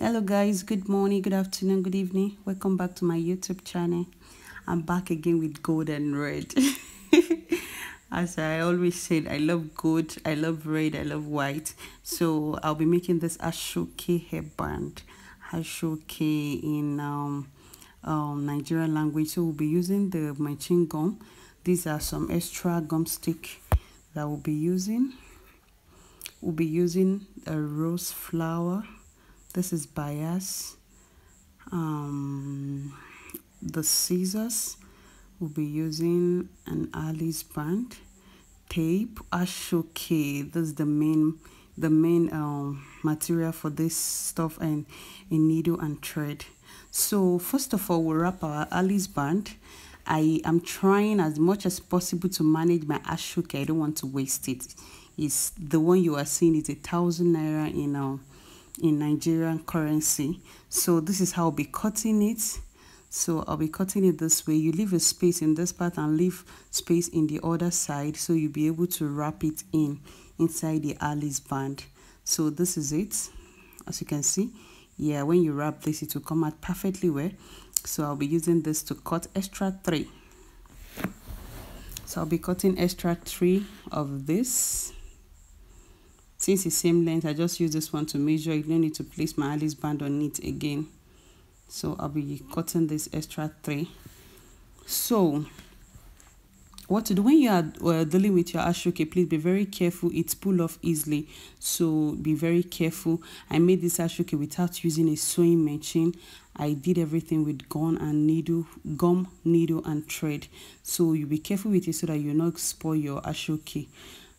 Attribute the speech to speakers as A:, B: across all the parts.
A: hello guys. Good morning good afternoon good evening. Welcome back to my youtube channel. I'm back again with gold and red. As i always said i love gold i love red i love white. So i'll be making this aso-oke hairband. Aso-oke in um, um nigerian language. So we'll be using the machine gum. These are some extra gum stick that we'll be using. We'll be using a rose flower this is bias um, the scissors we'll be using an alice band tape. Aso-oke this is the main the main um, material for this stuff and a needle and thread. So first of all we'll wrap our alice band. I am trying as much as possible to manage my aso-oke. I don't want to waste it. It is the one you are seeing is a thousand naira in um in Nigerian currency. So this is how I'll be cutting it. So I'll be cutting it this way. You leave a space in this part and leave space in the other side so you'll be able to wrap it in inside the Alice band. So this is it. As you can see, yeah, when you wrap this, it will come out perfectly well. So I'll be using this to cut extra three. So I'll be cutting extra three of this since it's the same length i just use this one to measure. You don't need to place my alice band on it again. So i'll be cutting this extra three. So what to do? When you are uh, dealing with your aso-oke please be very careful. It's pull off easily. So be very careful. I made this aso-oke without using a sewing machine. I did everything with gum and needle gum needle and thread. So you be careful with it so that you not spoil your aso-oke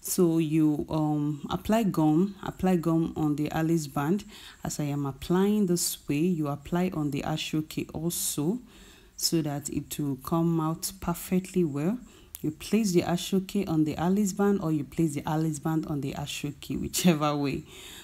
A: so you um apply gum apply gum on the alice band. As i am applying this way you apply on the aso-oke also so that it will come out perfectly well. You place the aso-oke on the alice band or you place the alice band on the aso-oke whichever way.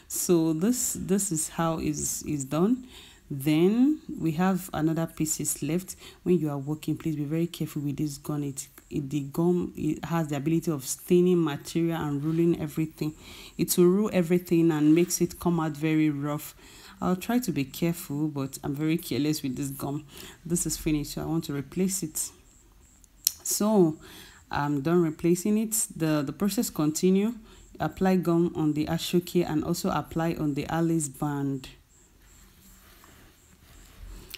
A: So this this is how is is done. Then we have another pieces left. When you are working please be very careful with this gun it it, the gum it has the ability of staining material and ruling everything. It will rule everything and makes it come out very rough. I'll try to be careful but I'm very careless with this gum. This is finished so I want to replace it. So I'm done replacing it. The the process continue. Apply gum on the aso-oke and also apply on the alice band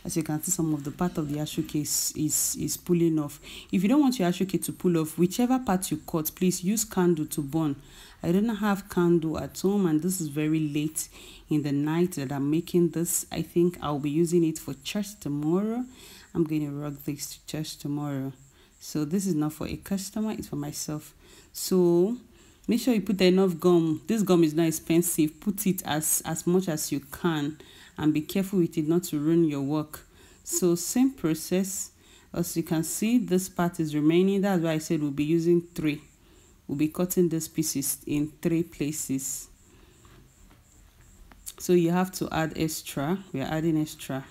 A: as you can see some of the part of the aso-oke is, is is pulling off. If you don't want your aso-oke to pull off whichever part you cut please use candle to burn. I don't have candle at home and this is very late in the night that i'm making this. I think i'll be using it for church tomorrow. I'm going to rock this to church tomorrow. So this is not for a customer it's for myself. So make sure you put enough gum. This gum is not expensive. Put it as as much as you can and be careful with it not to ruin your work. So same process. As you can see this part is remaining. That's why i said we'll be using three. We'll be cutting these pieces in three places. So you have to add extra. We are adding extra.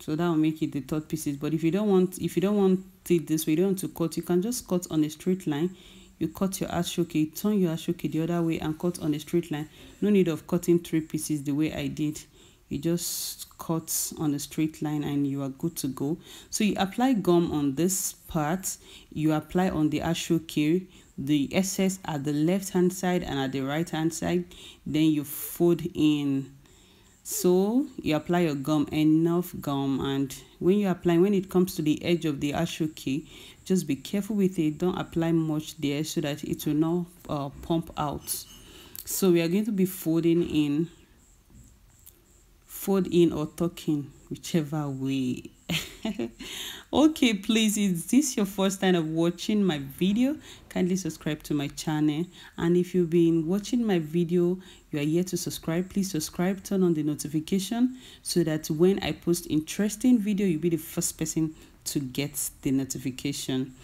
A: So that will make it the third pieces. But if you don't want if you don't want it this way you don't want to cut you can just cut on a straight line you cut your aso-oke turn your aso-oke the other way and cut on a straight line. No need of cutting three pieces the way i did. You just cut on a straight line and you are good to go. So you apply gum on this part. You apply on the aso-oke the excess at the left hand side and at the right hand side. Then you fold in. So you apply your gum enough gum. And when you apply when it comes to the edge of the aso-oke just be careful with it. Don't apply much there so that it will not uh, pump out. So we are going to be folding in fold in or tucking whichever way. Okay please is this your first time of watching my video kindly subscribe to my channel. And if you've been watching my video you are yet to subscribe please subscribe turn on the notification so that when i post interesting video you'll be the first person to get the notification.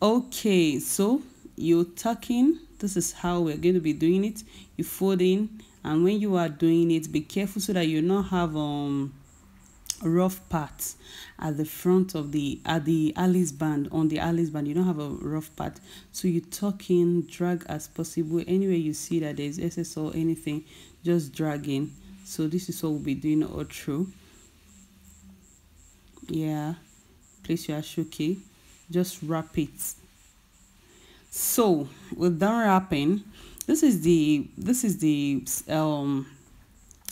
A: Okay so you're tucking this is how we're going to be doing it. You fold in and when you are doing it be careful so that you not have um rough parts at the front of the at the alice band on the alice band. You don't have a rough part. So you tuck in drag as possible. Anywhere you see that there's excess or anything just drag in. So this is what we'll be doing all through. Yeah place your aso-oke just wrap it. So with done wrapping this is the this is the um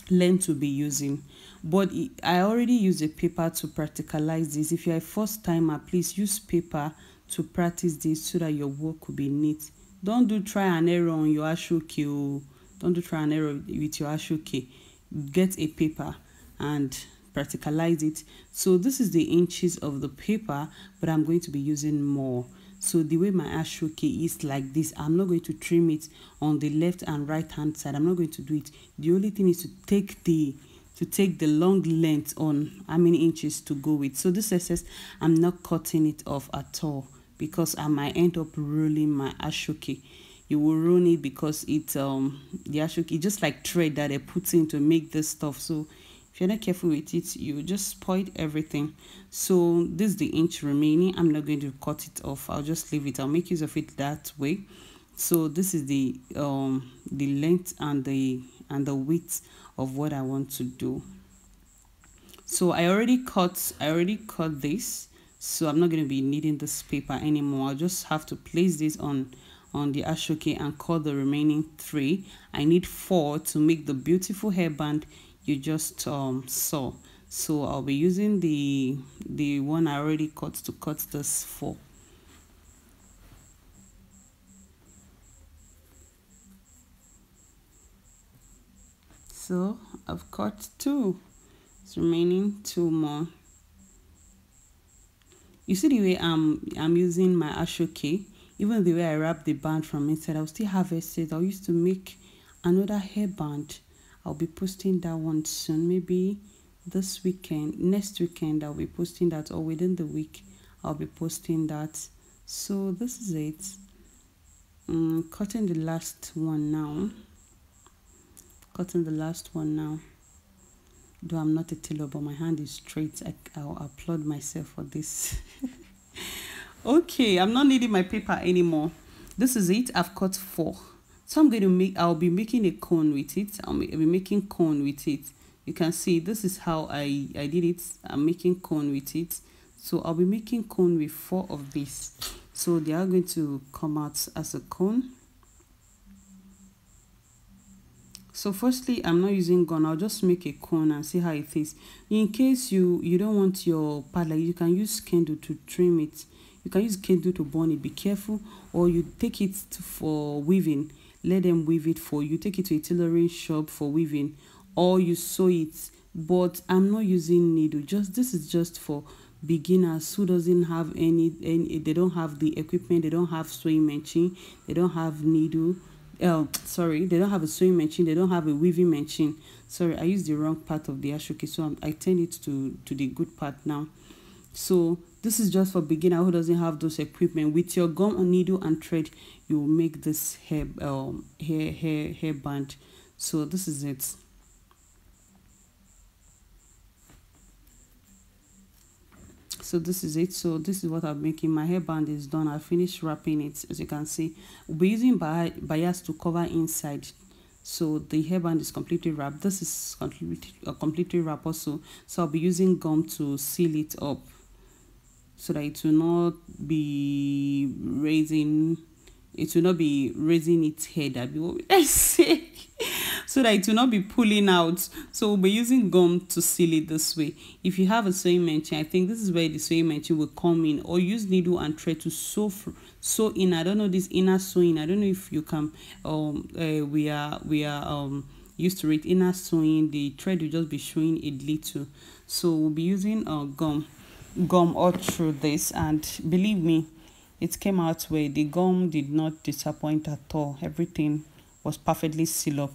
A: length to be using. But i already use a paper to practicalize this. If you're a first timer please use paper to practice this so that your work will be neat. Don't do try and error on your aso-oke oh. don't do try and error with your aso-oke. Get a paper and practicalize it. So this is the inches of the paper but i'm going to be using more. So the way my aso-oke is like this i'm not going to trim it on the left and right hand side. I'm not going to do it. The only thing is to take the to take the long length on how many inches to go with. So this excess i'm not cutting it off at all because i might end up rolling my aso-oke you will ruin it because it um the aso-oke just like thread that they put in to make this stuff. So if you're not careful with it you just spoil everything. So this is the inch remaining. I'm not going to cut it off. I'll just leave it. I'll make use of it that way. So this is the um the length and the and the width of what i want to do. So i already cut i already cut this. So i'm not going to be needing this paper anymore. I'll just have to place this on on the aso-oke and cut the remaining three. I need four to make the beautiful hairband you just um, saw. So I'll be using the the one I already cut to cut this for. So I've cut two. It's remaining two more. You see the way I'm I'm using my aso-oke even the way I wrap the band from inside I'll still have a set I used to make another hairband I'll be posting that one soon. Maybe this weekend, next weekend, I'll be posting that, or within the week, I'll be posting that. So this is it. Um, cutting the last one now. Cutting the last one now. Though I'm not a tailor, but my hand is straight. I, I'll applaud myself for this. okay, I'm not needing my paper anymore. This is it. I've cut four. So I'm going to make, I'll be making a cone with it. I'll be making cone with it. You can see this is how I, I did it. I'm making cone with it. So I'll be making cone with four of these. So they are going to come out as a cone. So firstly, I'm not using gun. I'll just make a cone and see how it is. In case you, you don't want your like you can use candle to trim it. You can use candle to burn it. Be careful. Or you take it for weaving let them weave it for you. Take it to a tailoring shop for weaving or you sew it. But i'm not using needle. Just this is just for beginners who doesn't have any any they don't have the equipment they don't have sewing machine they don't have needle oh sorry they don't have a sewing machine they don't have a weaving machine. Sorry i used the wrong part of the aso-oke so I'm, i turn it to to the good part now. So this is just for beginner who doesn't have those equipment. With your gum needle and thread you will make this hair um hair hair hair band. So this is it. So this is it. So this is what i'm making. My hairband is done. I finished wrapping it as you can see. We'll be using bias to cover inside. So the hairband is completely wrapped. This is completely uh, completely wrapped also. So i'll be using gum to seal it up so that it will not be raising it will not be raising its head that be what I say? So that it will not be pulling out. So we'll be using gum to seal it this way. If you have a sewing machine I think this is where the sewing machine will come in or use needle and thread to sew sew in. I don't know this inner sewing. I don't know if you can um uh, we are we are um used to it. Inner sewing the thread will just be showing a little. So we'll be using uh, gum gum all through this and believe me it came out where the gum did not disappoint at all. Everything was perfectly sealed up.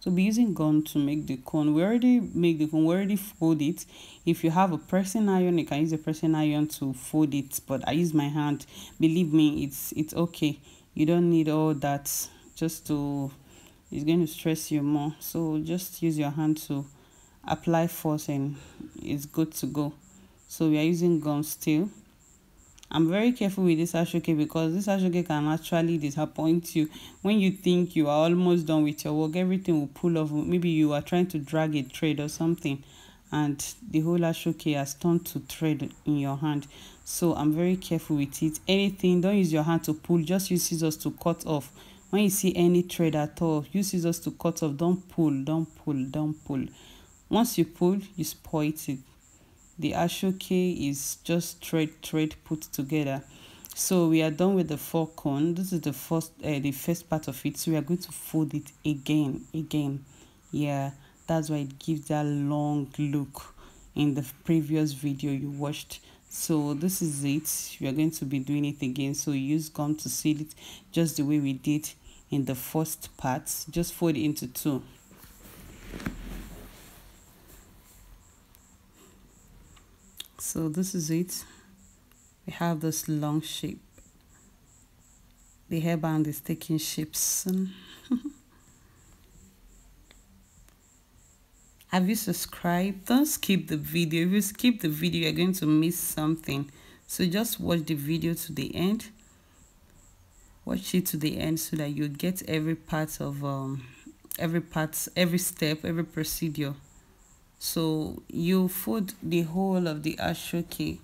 A: So be using gum to make the cone. We already make the cone. We already fold it. If you have a pressing iron you can use a pressing iron to fold it but i use my hand. Believe me it's it's okay. You don't need all that just to it's going to stress you more. So just use your hand to apply force and it's good to go so we are using gum still I'm very careful with this aso-oke because this aso-oke can actually disappoint you. When you think you are almost done with your work, everything will pull off. Maybe you are trying to drag a thread or something and the whole aso-oke has turned to thread in your hand. So I'm very careful with it. Anything, don't use your hand to pull, just use scissors to cut off. When you see any thread at all, use scissors to cut off. Don't pull, don't pull, don't pull. Once you pull, you spoil it. The aso-oke is just thread thread put together. So we are done with the four cone this is the first uh, the first part of it. So we are going to fold it again again. Yeah that's why it gives that long look in the previous video you watched. So this is it. We are going to be doing it again. So use gum to seal it just the way we did in the first part. Just fold it into two so this is it. We have this long shape the hairband is taking shapes have you subscribed? Don't skip the video. If you skip the video you're going to miss something. So just watch the video to the end. Watch it to the end so that you get every part of um every part every step every procedure so you fold the whole of the aso-oke.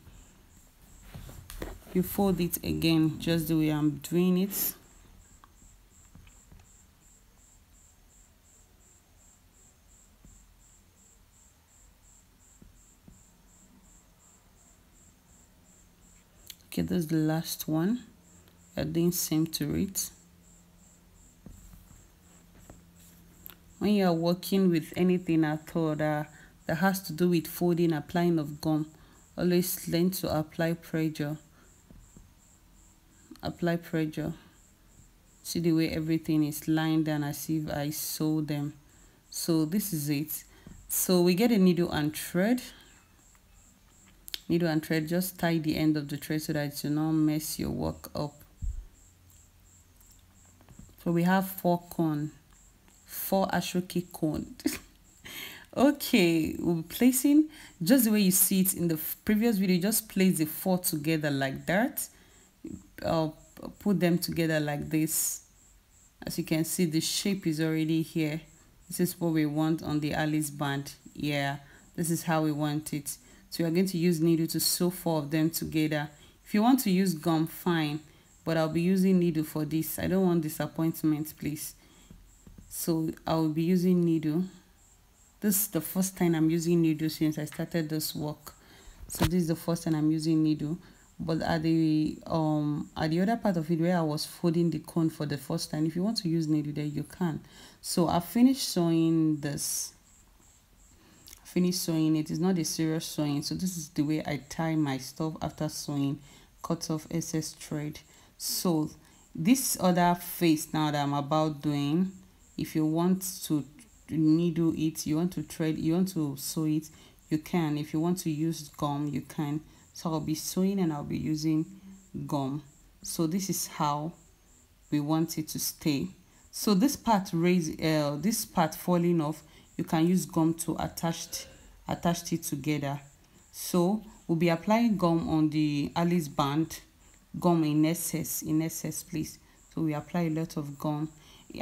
A: You fold it again just the way i'm doing it. Okay this is the last one. Adding same to it. When you are working with anything at all that that has to do with folding applying of gum. Always learn to apply pressure. Apply pressure. See the way everything is lined down as if I sew them. So this is it. So we get a needle and thread. Needle and thread just tie the end of the thread so that will not mess your work up. So we have four cone four aso-oke cone okay we'll be placing. Just the way you see it in the previous video just place the four together like that. I'll put them together like this. As you can see the shape is already here. This is what we want on the Alice band. Yeah this is how we want it. So we're going to use needle to sew four of them together. If you want to use gum fine but I'll be using needle for this. I don't want disappointment please. So I'll be using needle this is the first time I'm using needle since I started this work. So this is the first time I'm using needle. But at the um at the other part of it where I was folding the cone for the first time if you want to use needle there you can. So I finished sewing this. I finished sewing it. Is not a serious sewing. So this is the way I tie my stuff after sewing cut off excess thread. So this other face now that I'm about doing if you want to needle it you want to thread you want to sew it you can. If you want to use gum you can. So i'll be sewing and i'll be using gum. So this is how we want it to stay. So this part raise uh, this part falling off you can use gum to attach attach it together. So we'll be applying gum on the alice band gum in excess in excess please. So we apply a lot of gum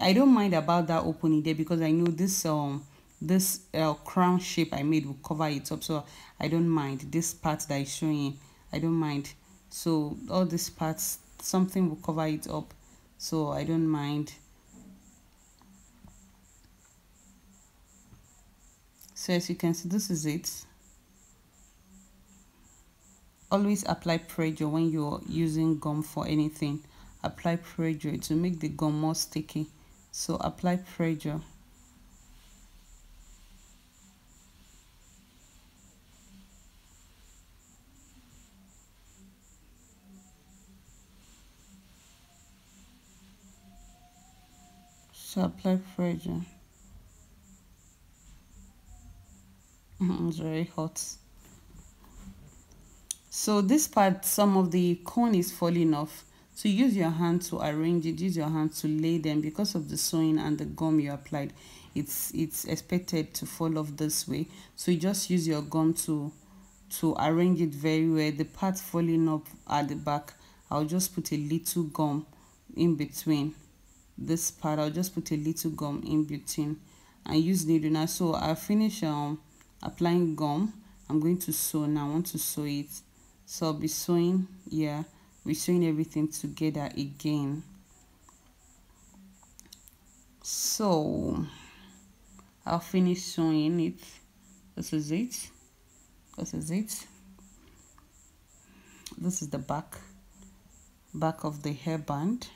A: I don't mind about that opening there because I know this um this uh, crown shape I made will cover it up. So I don't mind this part that is showing. I don't mind. So all these parts something will cover it up. So I don't mind. So as you can see this is it. Always apply pressure when you're using gum for anything. Apply pressure to make the gum more sticky so apply pressure. So apply pressure. It's very hot. So this part some of the cone is falling off so use your hand to arrange it, use your hand to lay them. Because of the sewing and the gum you applied. It's it's expected to fall off this way. So you just use your gum to to arrange it very well. The part falling up at the back i'll just put a little gum in between. This part i'll just put a little gum in between and use needle. Now so i finish um applying gum. I'm going to sew now. I want to sew it. So i'll be sewing yeah we're sewing everything together again. So i'll finish sewing it. This is it. This is it. This is the back back of the hairband.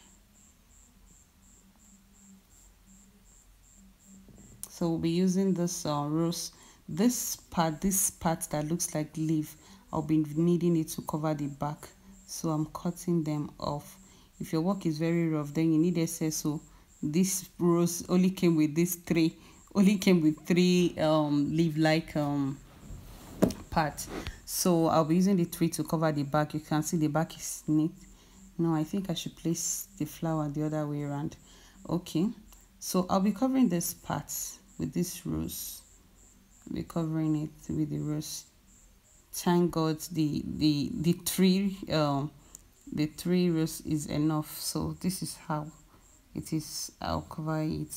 A: So we'll be using this uh, rose this part this part that looks like leaf I'll be needing it to cover the back so I'm cutting them off. If your work is very rough then you need excess so this rose only came with this three only came with three um leaf like um part so I'll be using the three to cover the back. You can see the back is neat. No I think I should place the flower the other way around. Okay so I'll be covering this part with this rose I'll be covering it with the rose thank God the the the three um the three rows is enough. So this is how it is. I'll cover it.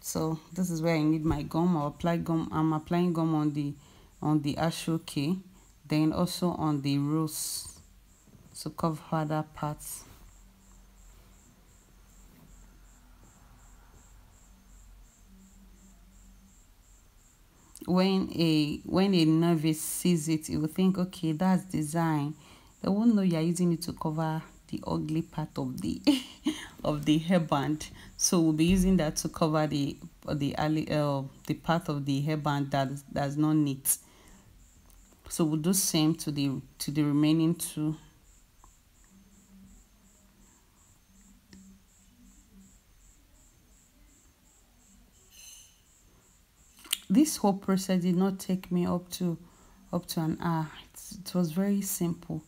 A: So this is where I need my gum. I'll apply gum. I'm applying gum on the on the aso-oke then also on the rose to cover that part when a when a novice sees it it will think okay that's design. They won't know you're using it to cover the ugly part of the of the hairband. So we'll be using that to cover the the uh, the part of the hairband that that's not neat. So we'll do same to the to the remaining two this whole process did not take me up to up to an hour. It's, it was very simple.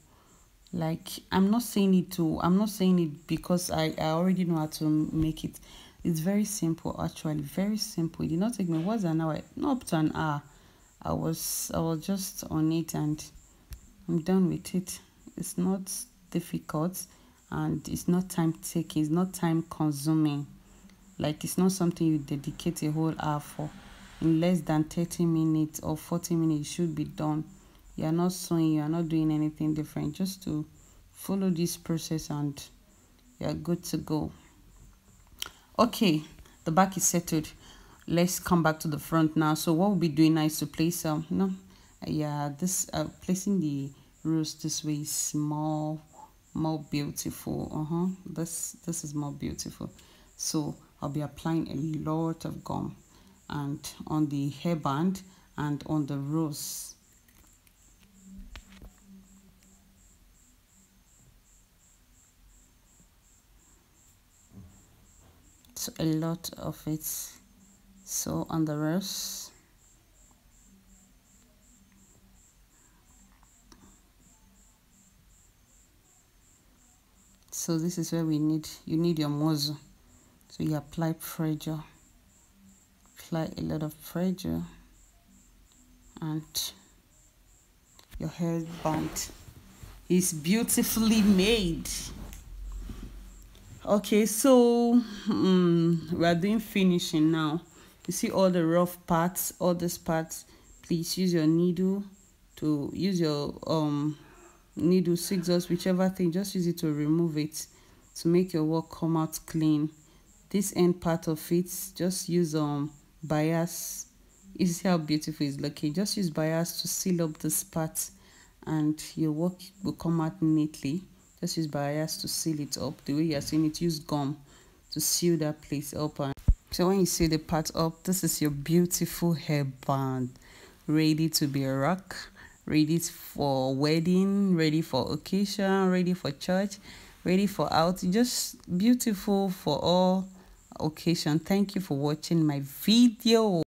A: Like i'm not saying it to i'm not saying it because i i already know how to make it. It's very simple actually. Very simple. It did not take me was an hour. Not up to an hour. I was I was just on it and I'm done with it. It's not difficult and it's not time taking, it's not time consuming. Like it's not something you dedicate a whole hour for. In less than 30 minutes or 40 minutes should be done. You are not sewing, you are not doing anything different. Just to follow this process and you're good to go. Okay, the back is settled let's come back to the front now so what we'll be doing now is to place um no yeah this uh placing the rose this way is more more beautiful uh-huh this this is more beautiful so i'll be applying a lot of gum and on the hairband and on the rose. So a lot of it. So on the rose. so this is where we need you need your muzzle so you apply pressure apply a lot of pressure and your hair band is beautifully made. Okay so um, we are doing finishing now. You see all the rough parts all these parts please use your needle to use your um needle scissors whichever thing just use it to remove it to make your work come out clean. This end part of it just use um bias. You see how beautiful it's looking. Just use bias to seal up this part and your work will come out neatly. Just use bias to seal it up the way you're seeing it. Use gum to seal that place up and so when you see the part up, this is your beautiful hairband ready to be a rock, ready for wedding, ready for occasion, ready for church, ready for out. Just beautiful for all occasion. Thank you for watching my video.